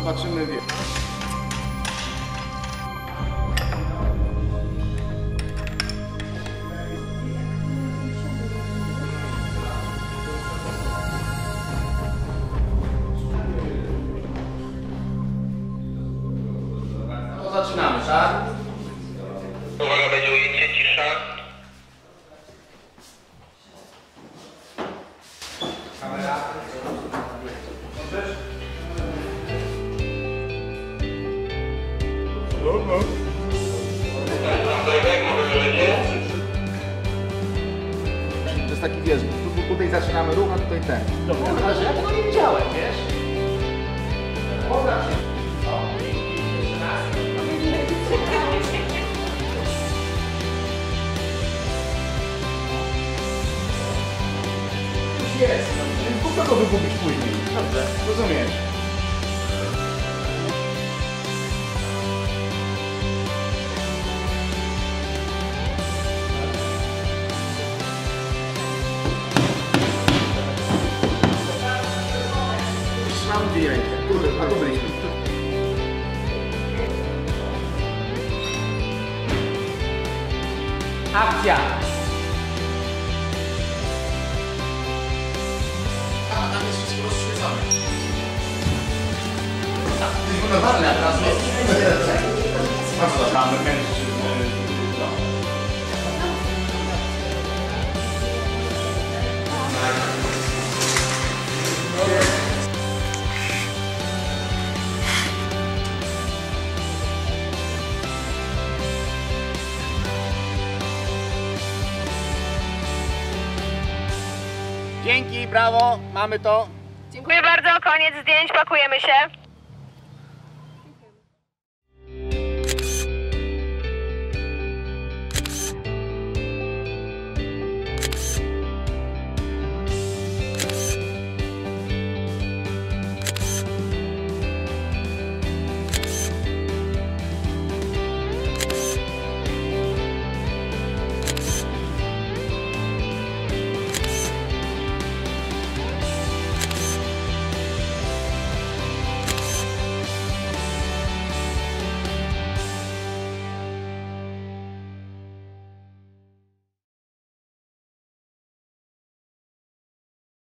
zobaczymy. To zaczynamy, tak? Uwaga, będzie ujęcie, cisza. To jest taki, wiesz, tu, tu, tutaj zaczynamy ruch, a tutaj ten. Dobra, ale ja tego nie widziałem, wiesz? Poza się. Jest, co go wygubić później? Dobrze. Rozumiesz? non direct, niente, del pago per iscritto. Acchia! Ah, dammi su sicuro su esame. Ah, devi parlare a Ma cosa da tanto, penso, no. Dzięki, brawo, mamy to. Dziękuję bardzo, koniec zdjęć, pakujemy się.